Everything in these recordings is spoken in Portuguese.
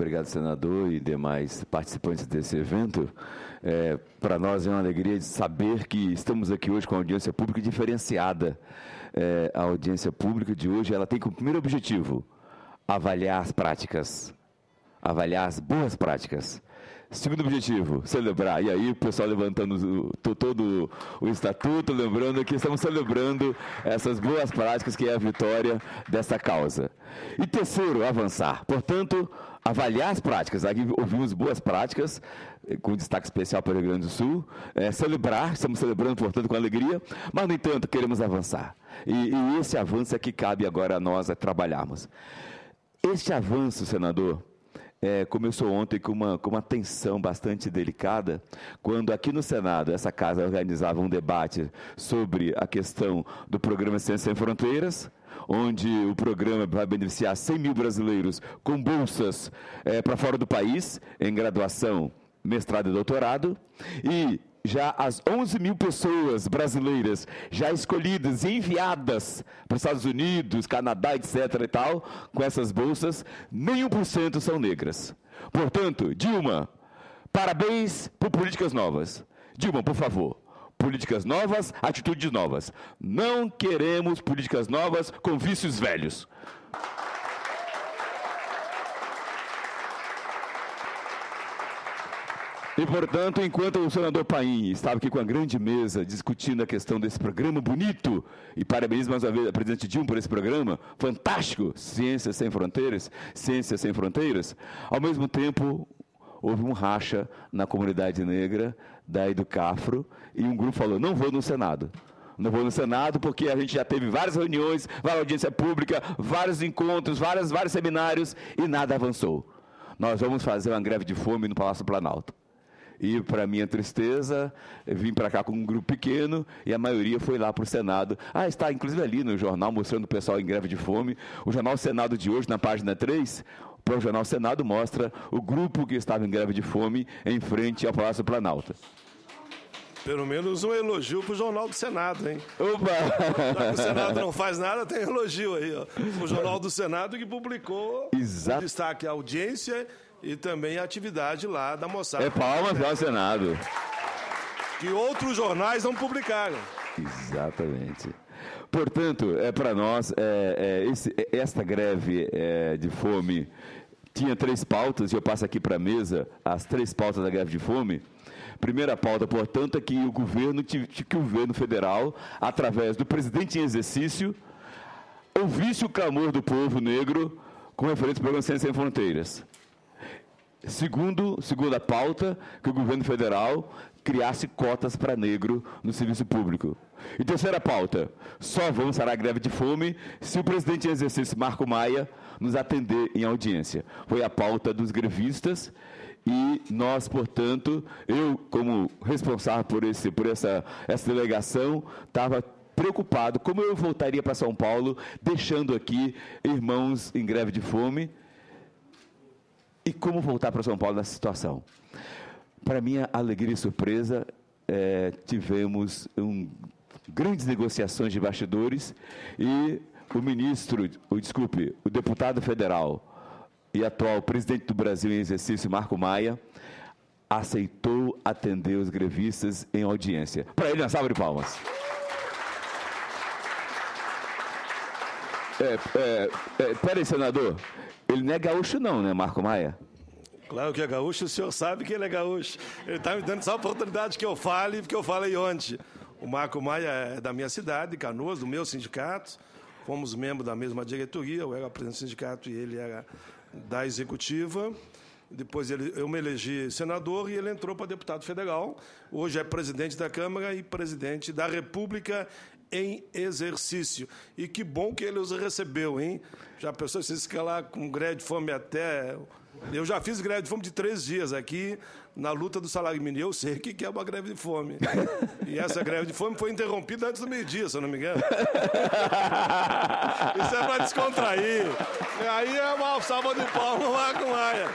Obrigado, senador e demais participantes desse evento. É, Para nós é uma alegria de saber que estamos aqui hoje com a audiência pública diferenciada. É, a audiência pública de hoje ela tem como primeiro objetivo avaliar as práticas, avaliar as boas práticas. Segundo objetivo, celebrar. E aí, o pessoal levantando o, todo o estatuto, lembrando que estamos celebrando essas boas práticas, que é a vitória dessa causa. E terceiro, avançar. Portanto, avaliar as práticas. Aqui ouvimos boas práticas, eh, com destaque especial para o Rio Grande do Sul. É, celebrar, estamos celebrando, portanto, com alegria, mas, no entanto, queremos avançar. E, e esse avanço é que cabe agora a nós trabalharmos. Este avanço, senador, é, começou ontem com uma, com uma tensão bastante delicada, quando aqui no Senado, essa casa organizava um debate sobre a questão do programa Ciência Sem Fronteiras, onde o programa vai beneficiar 100 mil brasileiros com bolsas é, para fora do país, em graduação, mestrado e doutorado, e já as 11 mil pessoas brasileiras já escolhidas e enviadas para os Estados Unidos, Canadá, etc. e tal, com essas bolsas, nem 1% são negras. Portanto, Dilma, parabéns por políticas novas. Dilma, por favor, políticas novas, atitudes novas. Não queremos políticas novas com vícios velhos. E, portanto, enquanto o senador Paim estava aqui com a grande mesa discutindo a questão desse programa bonito, e parabéns mais uma vez a presidente Dilma por esse programa, fantástico, Ciências Sem Fronteiras, Ciências Sem Fronteiras, ao mesmo tempo houve um racha na comunidade negra da Educafro, e um grupo falou, não vou no Senado. Não vou no Senado porque a gente já teve várias reuniões, várias audiência pública, vários encontros, vários, vários seminários e nada avançou. Nós vamos fazer uma greve de fome no Palácio Planalto. E, para minha tristeza, vim para cá com um grupo pequeno e a maioria foi lá para o Senado. Ah, está inclusive ali no jornal mostrando o pessoal em greve de fome. O jornal Senado de hoje, na página 3, o próprio jornal Senado mostra o grupo que estava em greve de fome em frente ao Palácio Planalto. Pelo menos um elogio para o Jornal do Senado, hein? Opa! Já que o Senado não faz nada, tem elogio aí, ó. O Jornal do Senado que publicou Exato. o destaque à audiência e também a atividade lá da moçada. É palmas para o Senado. Que outros jornais não publicaram. Exatamente. Portanto, é para nós, é, é, esse, é, esta greve é, de fome tinha três pautas, e eu passo aqui para a mesa as três pautas da greve de fome. Primeira pauta, portanto, é que o governo, que o governo federal, através do presidente em exercício, ouvisse o clamor do povo negro com referência ao programa Ciência Sem Fronteiras. Segundo, segunda pauta, que o governo federal criasse cotas para negro no serviço público. E terceira pauta, só avançará a greve de fome se o presidente em exercício, Marco Maia, nos atender em audiência. Foi a pauta dos grevistas e nós, portanto, eu como responsável por, esse, por essa, essa delegação, estava preocupado como eu voltaria para São Paulo, deixando aqui irmãos em greve de fome, e como voltar para São Paulo nessa situação. Para minha alegria e surpresa, é, tivemos um, grandes negociações de bastidores e o ministro, o, desculpe, o deputado federal e atual presidente do Brasil em exercício, Marco Maia, aceitou atender os grevistas em audiência. Para ele, uma salva de palmas. É, é, é, peraí, senador. Ele não é gaúcho, não, né, Marco Maia? Claro que é gaúcho, o senhor sabe que ele é gaúcho. Ele está me dando essa oportunidade que eu fale, porque eu falei ontem. O Marco Maia é da minha cidade, Canoas, do meu sindicato. Fomos membros da mesma diretoria, eu era presidente do sindicato e ele era da executiva. Depois ele, eu me elegi senador e ele entrou para deputado federal. Hoje é presidente da Câmara e presidente da República em exercício. E que bom que ele os recebeu, hein? Já pensou se escalar com greve de fome até. Eu já fiz greve de fome de três dias aqui, na luta do salário mínimo. Eu sei o que é uma greve de fome. E essa greve de fome foi interrompida antes do meio-dia, se eu não me engano. Isso é para descontrair. E aí é uma salva de palmas lá com Maia.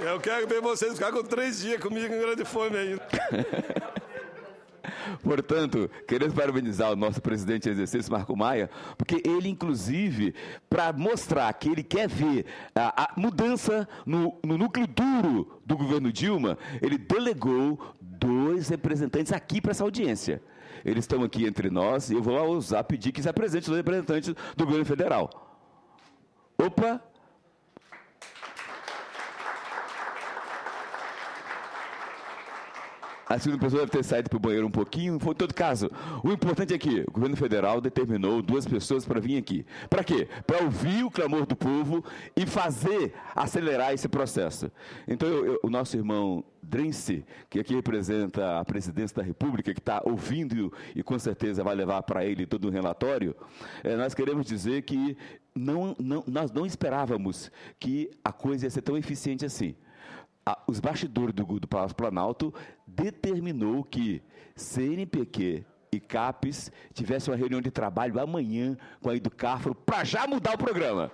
Eu quero ver vocês ficar com três dias comigo em greve de fome ainda. Portanto, queremos parabenizar o nosso presidente em exercício, Marco Maia, porque ele, inclusive, para mostrar que ele quer ver a, a mudança no, no núcleo duro do governo Dilma, ele delegou dois representantes aqui para essa audiência. Eles estão aqui entre nós e eu vou lá usar, pedir que se apresente os representantes do governo federal. Opa, A segunda pessoa deve ter saído para o banheiro um pouquinho. Em todo caso, o importante é que o governo federal determinou duas pessoas para vir aqui. Para quê? Para ouvir o clamor do povo e fazer acelerar esse processo. Então, eu, eu, o nosso irmão Drense, que aqui representa a presidência da República, que está ouvindo e com certeza vai levar para ele todo um relatório, é, nós queremos dizer que não, não, nós não esperávamos que a coisa ia ser tão eficiente assim a, os bastidores do, do Palácio Planalto determinou que CNPq e CAPES tivessem uma reunião de trabalho amanhã com a Educafro para já mudar o programa.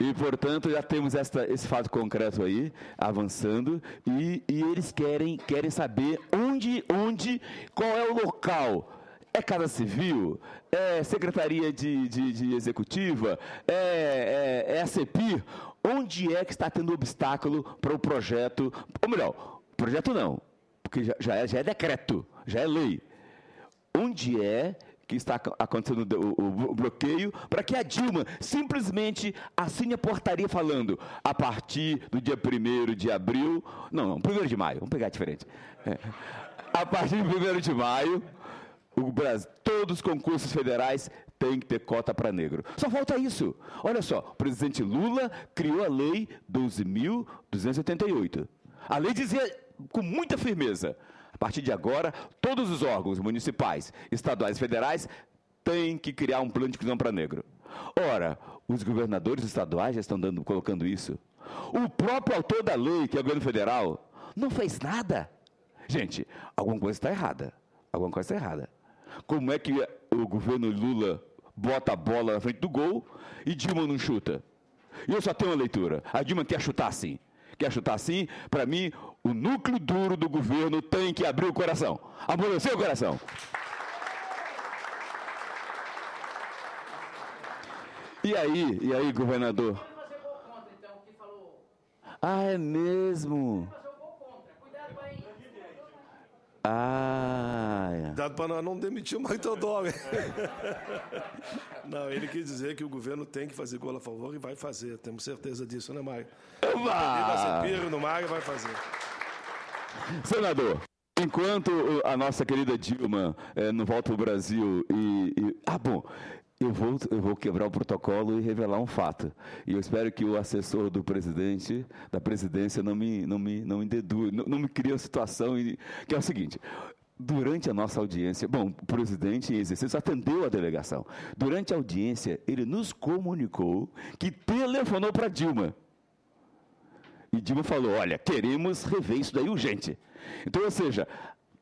E, portanto, já temos esta, esse fato concreto aí, avançando, e, e, eles querem, querem saber onde, onde, qual é o local é Casa Civil? É Secretaria de, de, de Executiva? É, é, é a CEPIR? Onde é que está tendo obstáculo para o projeto? Ou melhor, projeto não, porque já, já, é, já é decreto, já é lei. Onde é que está acontecendo o, o, o bloqueio para que a Dilma simplesmente assine a portaria falando a partir do dia 1 de abril, não, não, 1 de maio, vamos pegar diferente. É, a partir do 1 de maio, o Brasil, todos os concursos federais têm que ter cota para negro. Só falta isso. Olha só, o presidente Lula criou a lei 12.288. A lei dizia com muita firmeza: a partir de agora, todos os órgãos municipais, estaduais e federais têm que criar um plano de inclusão para negro. Ora, os governadores estaduais já estão dando, colocando isso. O próprio autor da lei, que é o governo federal, não fez nada. Gente, alguma coisa está errada. Alguma coisa está errada. Como é que o governo Lula bota a bola na frente do gol e Dilma não chuta? E eu só tenho uma leitura. A Dilma quer chutar assim. Quer chutar assim? Para mim, o núcleo duro do governo tem que abrir o coração. Amolecer o coração. E aí, e aí, governador? Ah, é mesmo? Ah. É. Dado para não demitir o Maitodoro. não, ele quis dizer que o governo tem que fazer gol a favor e vai fazer. Temos certeza disso, né, Mário? Vai no Mário vai fazer. Senador. Enquanto a nossa querida Dilma é, não volta ao Brasil e, e, Ah, bom, eu vou, eu vou quebrar o protocolo e revelar um fato. E eu espero que o assessor do presidente, da presidência, não me, não me, não me dedue, não, não me crie uma situação que é o seguinte. Durante a nossa audiência, bom, o presidente em exercício atendeu a delegação. Durante a audiência, ele nos comunicou que telefonou para Dilma. E Dilma falou: olha, queremos rever isso daí urgente. Então, ou seja,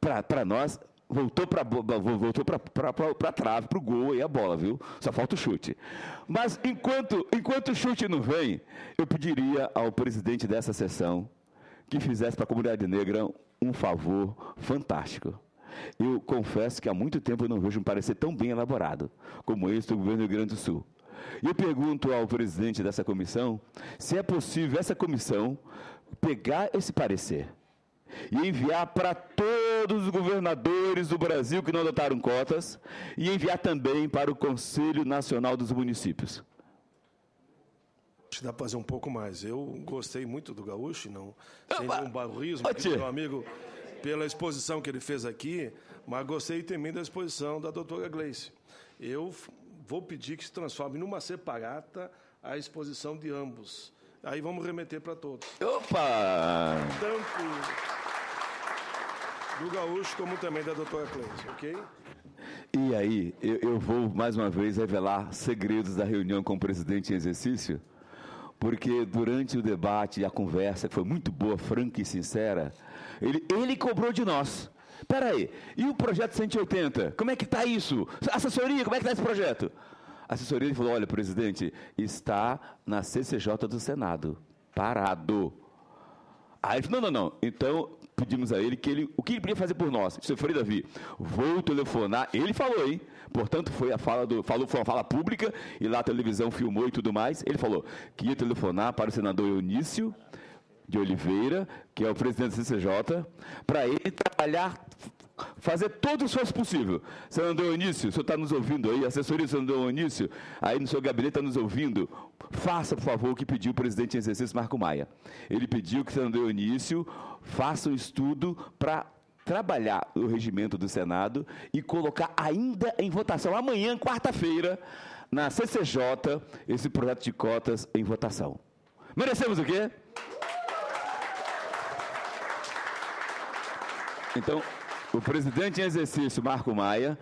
para nós, voltou para voltou para trave, para o gol e a bola, viu? Só falta o chute. Mas enquanto, enquanto o chute não vem, eu pediria ao presidente dessa sessão que fizesse para a comunidade negra um favor fantástico. Eu confesso que há muito tempo eu não vejo um parecer tão bem elaborado como esse do governo do Rio Grande do Sul. E eu pergunto ao presidente dessa comissão se é possível essa comissão pegar esse parecer e enviar para todos os governadores do Brasil que não adotaram cotas e enviar também para o Conselho Nacional dos Municípios. Acho que dá para fazer um pouco mais. Eu gostei muito do Gaúcho, não sem nenhum barrismo, meu amigo, pela exposição que ele fez aqui, mas gostei também da exposição da doutora Gleice. Eu vou pedir que se transforme numa separata a exposição de ambos. Aí vamos remeter para todos. Opa! Tanto do Gaúcho, como também da doutora Cleide, ok? E aí, eu, eu, vou mais uma vez revelar segredos da reunião com o presidente em exercício, porque durante o debate e a conversa, que foi muito boa, franca e sincera, ele, ele cobrou de nós. Espera aí, e o projeto 180? Como é que está isso? Assessoria, como é que está esse projeto? A assessoria falou, olha, presidente, está na CCJ do Senado. parado. Aí ele falou, não, não, não. Então, pedimos a ele que ele, o que ele podia fazer por nós. Disse, Frei Davi, vou telefonar. Ele falou, hein? Portanto, foi a fala do, falou, foi uma fala pública, e lá a televisão filmou e tudo mais. Ele falou que ia telefonar para o senador Eunício de Oliveira, que é o presidente do CCJ, para ele trabalhar fazer todo o esforço possível. Senador Eunício, o senhor está nos ouvindo aí, assessoria do senador Eunício, aí no seu gabinete está nos ouvindo, faça, por favor, o que pediu o presidente em exercício Marco Maia. Ele pediu que o senador Eunício faça um estudo para trabalhar o regimento do Senado e colocar ainda em votação, amanhã, quarta-feira, na CCJ, esse projeto de cotas em votação. Merecemos o quê? Então, o presidente em exercício, Marco Maia,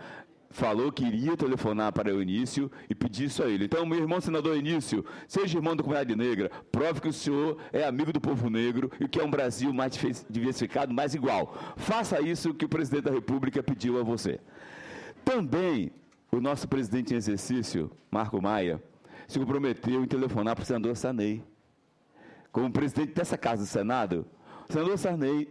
falou que iria telefonar para o Início e pedir isso a ele. Então, meu irmão senador Início, seja irmão da comunidade negra, prove que o senhor é amigo do povo negro e que é um Brasil mais diversificado, mais igual. Faça isso que o presidente da República pediu a você. Também, o nosso presidente em exercício, Marco Maia, se comprometeu em telefonar para o senador Sarney. Como presidente dessa casa do Senado, o senador Sarney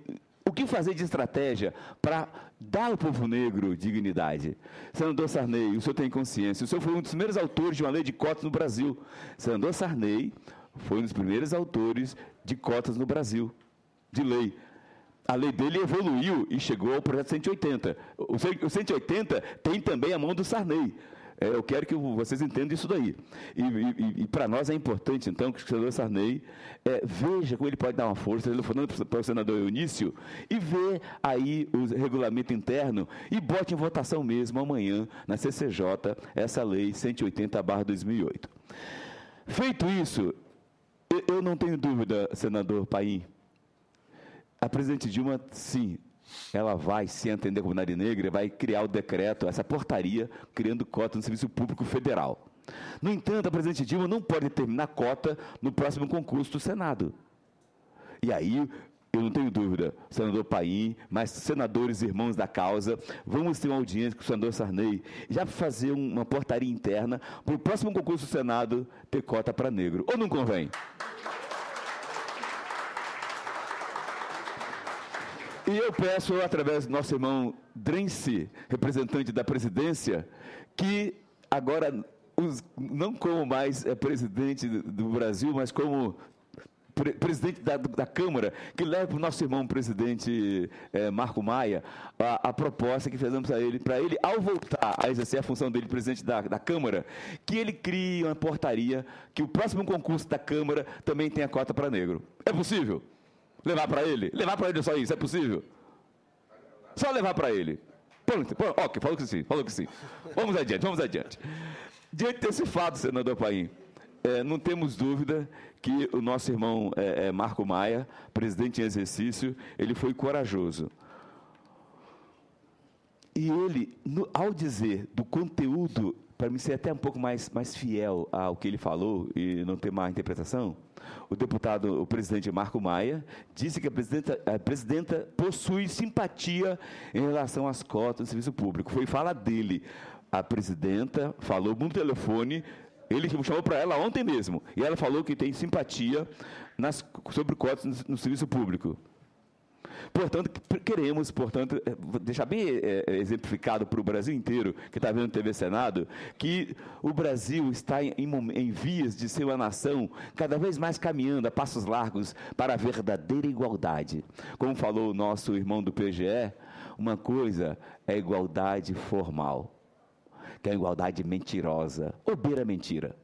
o que fazer de estratégia para dar ao povo negro dignidade? Senador Sarney, o senhor tem consciência, o senhor foi um dos primeiros autores de uma lei de cotas no Brasil. Senador Sarney foi um dos primeiros autores de cotas no Brasil, de lei. A lei dele evoluiu e chegou ao projeto 180. O 180 tem também a mão do Sarney. É, eu quero que vocês entendam isso daí. E, e, e para nós é importante, então, que o senador Sarney é, veja como ele pode dar uma força, telefonando para o senador Eunício, e vê aí o regulamento interno e bote em votação mesmo amanhã, na CCJ, essa lei 180-2008. Feito isso, eu não tenho dúvida, senador Paim, a presidente Dilma, sim, ela vai se entender a comunidade negra, vai criar o decreto, essa portaria, criando cota no Serviço Público Federal. No entanto, a presidente Dilma não pode determinar cota no próximo concurso do Senado. E aí, eu não tenho dúvida, senador Paim, mas senadores irmãos da causa, vamos ter uma audiência com o senador Sarney, já para fazer uma portaria interna para o próximo concurso do Senado ter cota para negro. Ou não convém? E eu peço, através do nosso irmão Drense, representante da presidência, que agora, não como mais é, presidente do Brasil, mas como pre presidente da, da, Câmara, que leve para o nosso irmão presidente é, Marco Maia a, a, proposta que fizemos a ele, para ele, ao voltar a exercer a função dele, presidente da, da Câmara, que ele crie uma portaria que o próximo concurso da Câmara também tenha cota para negro. É possível? Levar para ele? Levar para ele só isso, é possível? Só levar para ele. Pronto, pronto, ok, falou que sim, falou que sim. Vamos adiante, vamos adiante. Diante desse fato, senador Paim, é, não temos dúvida que o nosso irmão é, é, Marco Maia, presidente em exercício, ele foi corajoso. E ele, no, ao dizer do conteúdo, para mim ser até um pouco mais, mais fiel ao que ele falou e não ter má interpretação, o deputado, o presidente Marco Maia, disse que a presidenta, a presidenta possui simpatia em relação às cotas do serviço público. Foi fala dele. A presidenta falou no telefone, ele chamou para ela ontem mesmo, e ela falou que tem simpatia nas, sobre cotas no, no serviço público. Portanto, queremos, portanto, é, deixar bem é, é, exemplificado para o Brasil inteiro, que está vendo TV Senado, que o Brasil está em, em vias de ser uma nação cada vez mais caminhando a passos largos para a verdadeira igualdade. Como falou o nosso irmão do PGE, uma coisa é igualdade formal, que é a igualdade mentirosa, ou beira mentira.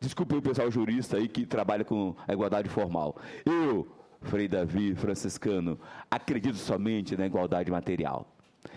Desculpe o pessoal jurista aí que trabalha com a igualdade formal. Eu, Frei Davi franciscano, acredito somente na igualdade material,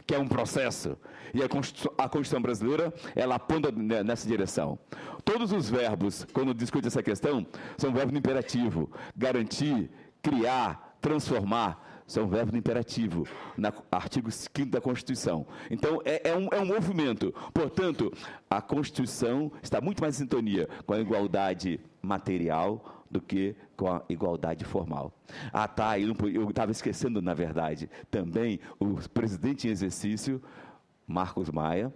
que é um processo. E a Constituição, a Constituição brasileira, ela aponta nessa direção. Todos os verbos, quando discute essa questão, são verbos no imperativo. Garantir, criar, transformar, são verbos no imperativo, no artigo 5 da Constituição. Então, é, é, um, é um movimento. Portanto, a Constituição está muito mais em sintonia com a igualdade material, do que com a igualdade formal. Ah, tá, eu estava esquecendo, na verdade, também o presidente em exercício, Marcos Maia,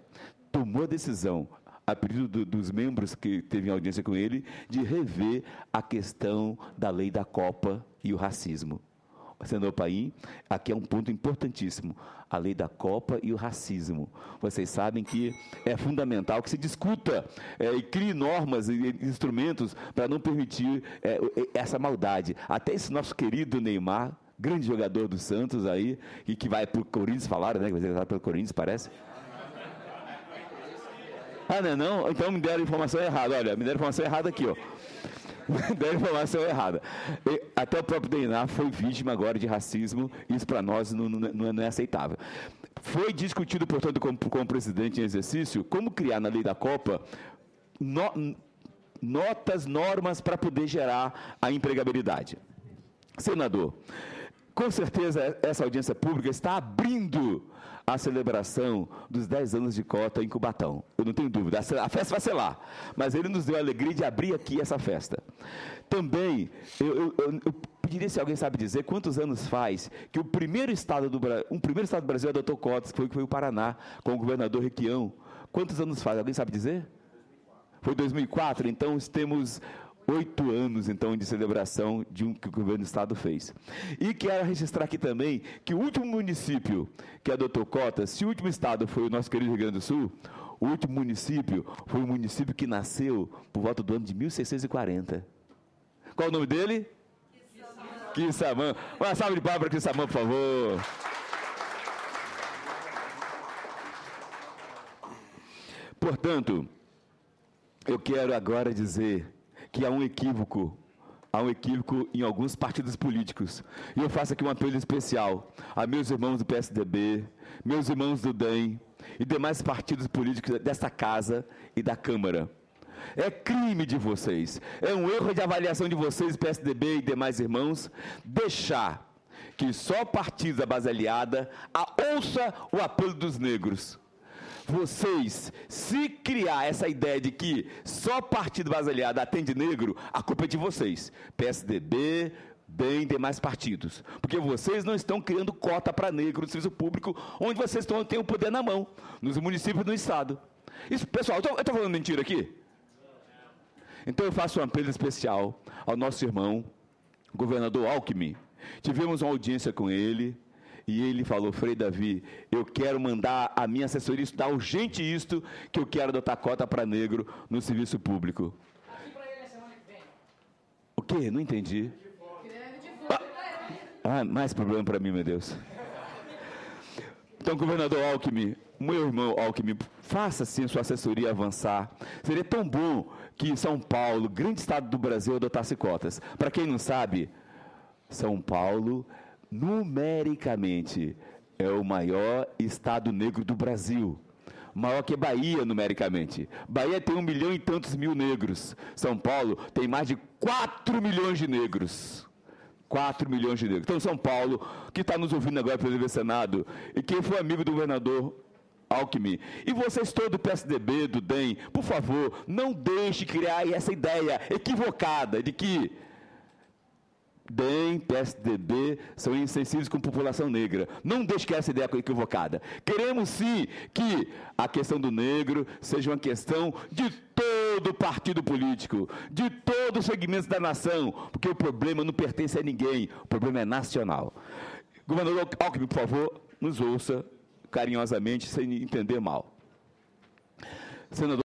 tomou a decisão, a pedido do, dos membros que teve audiência com ele, de rever a questão da lei da Copa e o racismo. Senador Paim, aqui é um ponto importantíssimo, a lei da Copa e o racismo. Vocês sabem que é fundamental que se discuta é, e crie normas e instrumentos para não permitir é, essa maldade. Até esse nosso querido Neymar, grande jogador do Santos aí, e que vai para o Corinthians, falaram, né? Que vai ser pelo Corinthians, parece. Ah, não é não? Então me deram informação errada. Olha, me deram informação errada aqui, ó. deram informação errada. E até o próprio DNA foi vítima agora de racismo. Isso para nós não, não, não, é aceitável. Foi discutido, portanto, com, com o presidente em exercício, como criar na lei da Copa no, notas, normas para poder gerar a empregabilidade. Senador, com certeza essa audiência pública está abrindo a celebração dos 10 anos de cota em Cubatão. Eu não tenho dúvida, a festa vai ser lá. Mas ele nos deu a alegria de abrir aqui essa festa. Também, eu, eu, eu, pediria se alguém sabe dizer quantos anos faz que o primeiro estado do, um primeiro estado do Brasil adotou cotas, que foi, que foi o Paraná, com o governador Requião. Quantos anos faz? Alguém sabe dizer? Foi 2004, então temos oito anos, então, de celebração de um que o governo do Estado fez. E quero registrar aqui também que o último município que adotou cotas, se o último Estado foi o nosso querido Rio Grande do Sul, o último município foi um município que nasceu por volta do ano de 1640. Qual o nome dele? Quissamã. Uma salva de palmas para Quissamã, por favor. Portanto, eu quero agora dizer que há um equívoco, há um equívoco em alguns partidos políticos. E eu faço aqui um apelo especial a meus irmãos do PSDB, meus irmãos do DEM e demais partidos políticos desta casa e da Câmara. É crime de vocês, é um erro de avaliação de vocês, PSDB e demais irmãos, deixar que só partidos da base aliada ouça o apelo dos negros vocês, se criar essa ideia de que só partido baseado atende negro, a culpa é de vocês. PSDB, bem demais partidos. Porque vocês não estão criando cota para negro no serviço público, onde vocês estão, têm o poder na mão, nos municípios e no Estado. Isso, pessoal, eu estou falando mentira aqui? Então eu faço um apelo especial ao nosso irmão, governador Alckmin. Tivemos uma audiência com ele, e ele falou, Frei Davi, eu quero mandar a minha assessoria estudar urgente isto, que eu quero adotar cota para negro no serviço público. O quê? Não entendi. Ah, ah mais problema para mim, meu Deus. Então, governador Alckmin, meu irmão Alckmin, faça sim sua assessoria avançar. Seria tão bom que São Paulo, grande estado do Brasil, adotasse cotas. Para quem não sabe, São Paulo numericamente, é o maior estado negro do Brasil. Maior que Bahia, numericamente. Bahia tem um milhão e tantos mil negros. São Paulo tem mais de 4 milhões de negros. 4 milhões de negros. Então, São Paulo, que está nos ouvindo agora pelo Senado, e quem foi amigo do governador Alckmin. E vocês todos do PSDB, do DEM, por favor, não deixe criar essa ideia equivocada de que DEM, PSDB são insensíveis com população negra. Não deixe que essa ideia equivocada. Queremos sim que a questão do negro seja uma questão de todo partido político, de todos os segmentos da nação, porque o problema não pertence a ninguém, o problema é nacional. Governador Alckmin, por favor, nos ouça carinhosamente, sem entender mal. Senador